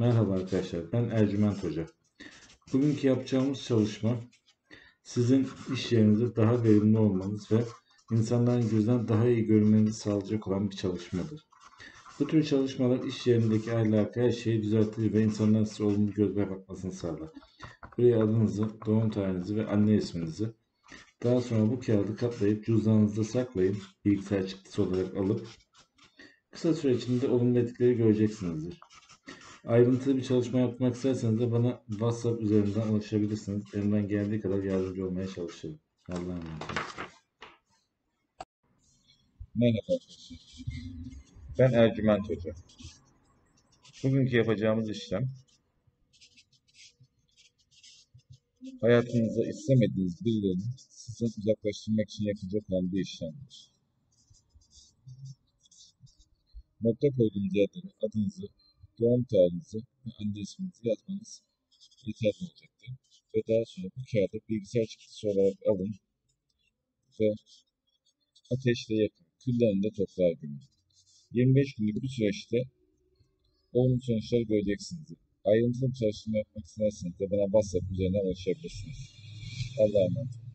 Merhaba arkadaşlar, ben Ercüment Hoca. Bugünkü yapacağımız çalışma sizin iş yerinizde daha verimli olmanız ve insanların gözünden daha iyi görünmenizi sağlayacak olan bir çalışmadır. Bu tür çalışmalar iş yerindeki ahlakı, her şeyi düzeltir ve insanların size olumlu gözle bakmasını sağlar. Buraya adınızı, doğum tarihinizi ve anne isminizi, daha sonra bu kağıdı katlayıp cüzdanınızda saklayın, bilgisayar çıktısı olarak alıp, kısa süre içinde olumlu etkileri göreceksinizdir. Ayrıntılı bir çalışma yapmak isterseniz de bana WhatsApp üzerinden ulaşabilirsiniz. Elimden geldiği kadar yardımcı olmaya çalışırım. Allah'a emanet olun. Merhaba. Ben Ercüment Hoca. Bugünkü yapacağımız işlem hayatınızda istemediğiniz birilerini sizden uzaklaştırmak için yapılacak olan bir işlemdir. Nokta koyduğunuz yerlere adınızı, doğum tarihinizi ve anne yazmanız yeterli olacaktır. Ve daha sonra bu kağıdı bilgisayar çıktısı olarak alın ve ateşle yakın. Küllerini de toprağa gömün. 25 günlük bir süreçte olumlu sonuçlar göreceksiniz. Ayrıntılı bir çalışma yapmak isterseniz de bana WhatsApp üzerinden ulaşabilirsiniz. Allah'a emanet olun.